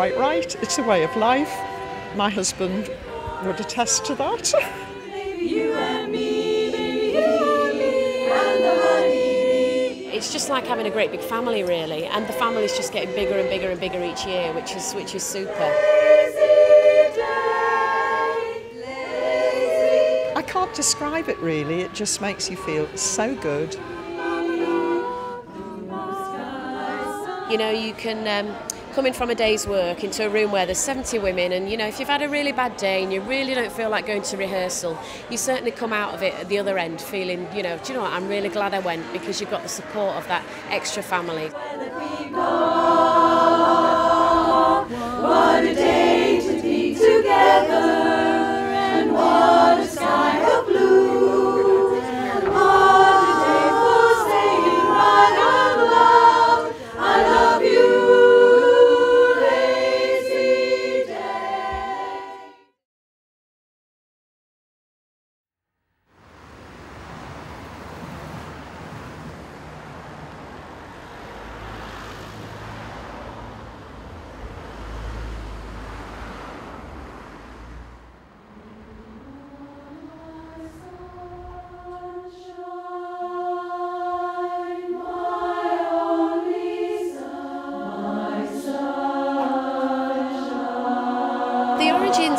quite right. It's a way of life. My husband would attest to that. You and me, baby, you and me, and the. It's just like having a great big family, really, and the family's just getting bigger and bigger and bigger each year, which is which is super. I can't describe it really. It just makes you feel so good. You know, you can um, coming from a day's work into a room where there's 70 women and you know if you've had a really bad day and you really don't feel like going to rehearsal you certainly come out of it at the other end feeling you know do you know what? I'm really glad I went because you've got the support of that extra family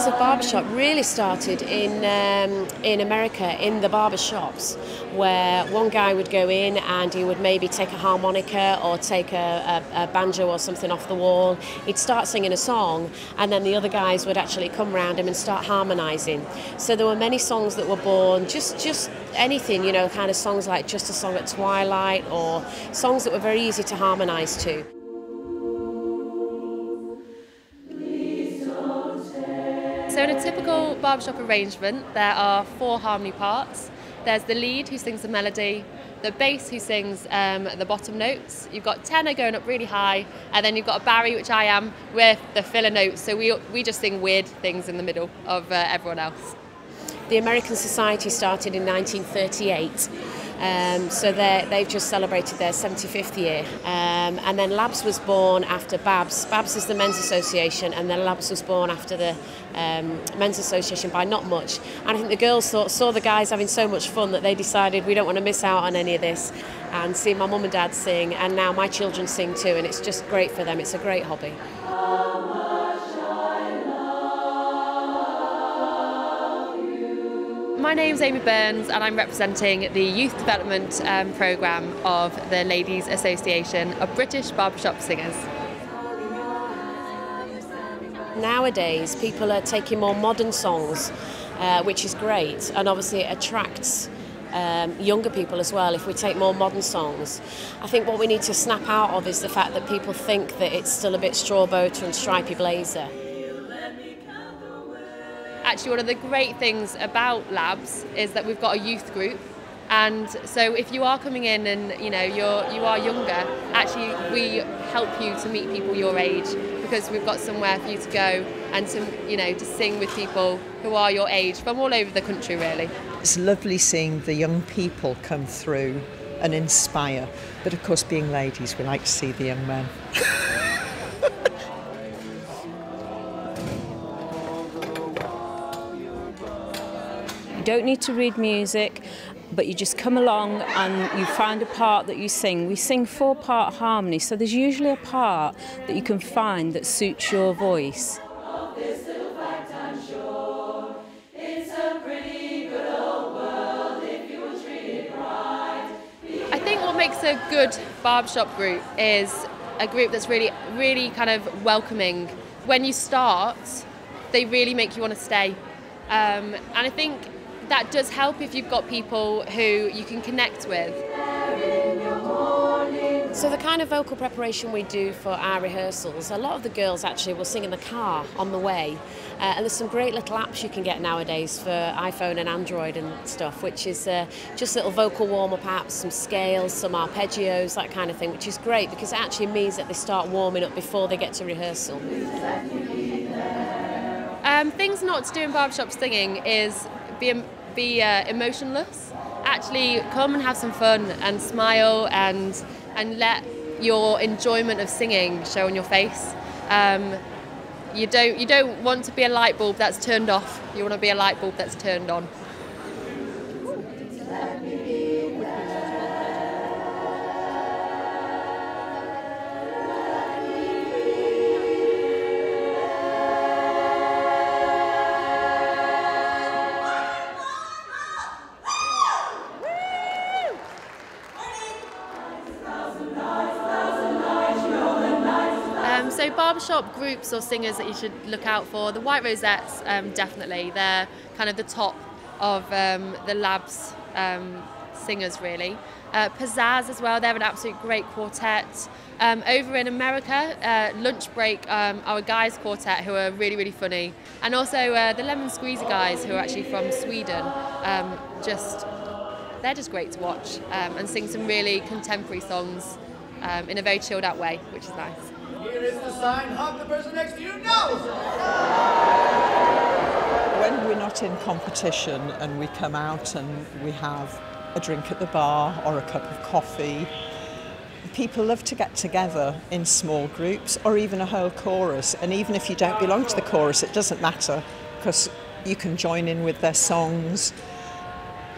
of barbershop really started in um, in America in the barber shops, where one guy would go in and he would maybe take a harmonica or take a, a, a banjo or something off the wall. He'd start singing a song, and then the other guys would actually come around him and start harmonising. So there were many songs that were born, just just anything, you know, kind of songs like Just a Song at Twilight or songs that were very easy to harmonise to. So in a typical barbershop arrangement, there are four harmony parts. There's the lead who sings the melody, the bass who sings um, the bottom notes. You've got tenor going up really high, and then you've got a bari, which I am, with the filler notes. So we, we just sing weird things in the middle of uh, everyone else. The American Society started in 1938 um, so they've just celebrated their 75th year. Um, and then LABBS was born after BABS. BABS is the Men's Association, and then LABBS was born after the um, Men's Association by not much. And I think the girls thought, saw the guys having so much fun that they decided we don't want to miss out on any of this. And see my mum and dad sing, and now my children sing too, and it's just great for them. It's a great hobby. My name's Amy Burns and I'm representing the Youth Development um, Programme of the Ladies Association of British Barbershop Singers. Nowadays, people are taking more modern songs, uh, which is great, and obviously it attracts um, younger people as well if we take more modern songs. I think what we need to snap out of is the fact that people think that it's still a bit strawboater and stripy blazer actually one of the great things about LABBS is that we've got a youth group. And so if you are coming in and you know you're you are younger actually we help you to meet people your age because we've got somewhere for you to go and to you know to sing with people who are your age from all over the country really. It's lovely seeing the young people come through and inspire. But of course being ladies we like to see the young men You don't need to read music, but you just come along and you find a part that you sing. We sing four part harmony, so there's usually a part that you can find that suits your voice. I think what makes a good barbershop group is a group that's really, really kind of welcoming. When you start, they really make you want to stay. Um, and I think that does help if you've got people who you can connect with. So the kind of vocal preparation we do for our rehearsals, a lot of the girls actually will sing in the car on the way. Uh, and there's some great little apps you can get nowadays for iPhone and Android and stuff, which is uh, just little vocal warm-up apps, some scales, some arpeggios, that kind of thing, which is great because it actually means that they start warming up before they get to rehearsal. Um, things not to do in barbershop singing is be be uh, emotionless. Actually, come and have some fun and smile and and let your enjoyment of singing show on your face. Um, you don't you don't want to be a light bulb that's turned off. You want to be a light bulb that's turned on. Barbershop groups or singers that you should look out for. The White Rosettes, um, definitely. They're kind of the top of um, the LABBS um, singers, really. Uh, Pizzazz as well, they're an absolute great quartet. Um, over in America, uh, Lunch Break, um, our guys quartet, who are really, really funny. And also uh, the Lemon Squeezer guys, who are actually from Sweden. Just, they're just great to watch and sing some really contemporary songs in a very chilled out way, which is nice. Here is the sign. Hug the person next to you. No! When we're not in competition and we come out and we have a drink at the bar or a cup of coffee, people love to get together in small groups or even a whole chorus. And even if you don't belong to the chorus, it doesn't matter because you can join in with their songs.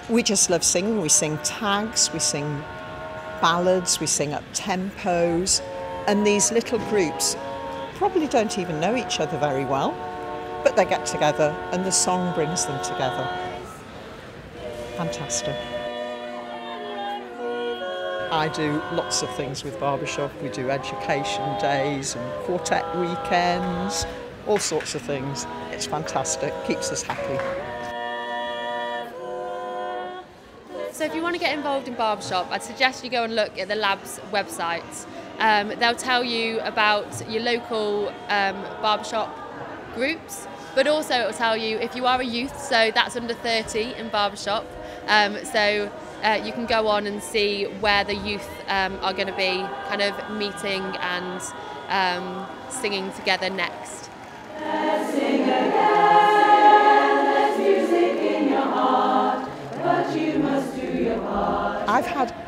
We just love singing. We sing tags, we sing ballads, we sing up tempos. And these little groups probably don't even know each other very well, but they get together and the song brings them together. Fantastic. I do lots of things with Barbershop. We do education days and quartet weekends, all sorts of things. It's fantastic, keeps us happy. So if you want to get involved in barbershop, I'd suggest you go and look at the lab's website. Um, they'll tell you about your local um, barbershop groups, but also it will tell you if you are a youth, so that's under 30 in barbershop. Um, so uh, you can go on and see where the youth um, are going to be kind of meeting and um, singing together next. I've had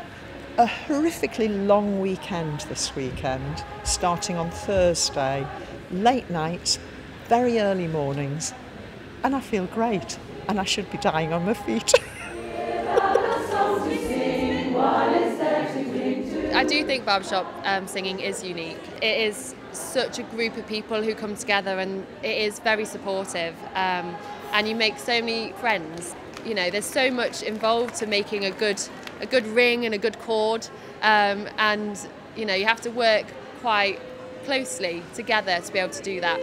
a horrifically long weekend this weekend, starting on Thursday, late nights, very early mornings, and I feel great, and I should be dying on my feet. I do think barbershop um, singing is unique. It is such a group of people who come together and it is very supportive. Um, and you make so many friends. You know, there's so much involved to making a good, a good ring and a good chord. Um, and, you know, you have to work quite closely together to be able to do that.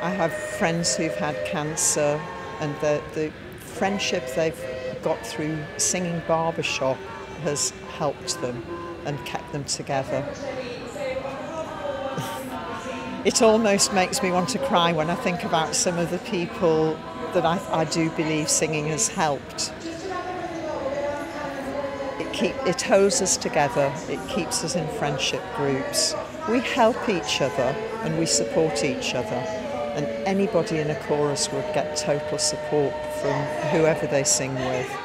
I have friends who've had cancer, and the, the friendship they've got through singing barbershop has helped them and kept them together. It almost makes me want to cry when I think about some of the people that I, I do believe singing has helped. It, keep, it holds us together, it keeps us in friendship groups. We help each other and we support each other and anybody in a chorus would get total support from whoever they sing with.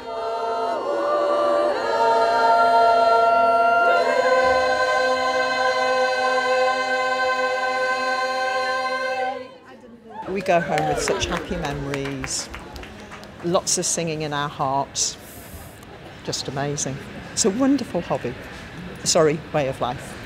We go home with such happy memories, lots of singing in our hearts. Just amazing. It's a wonderful hobby. Sorry, way of life.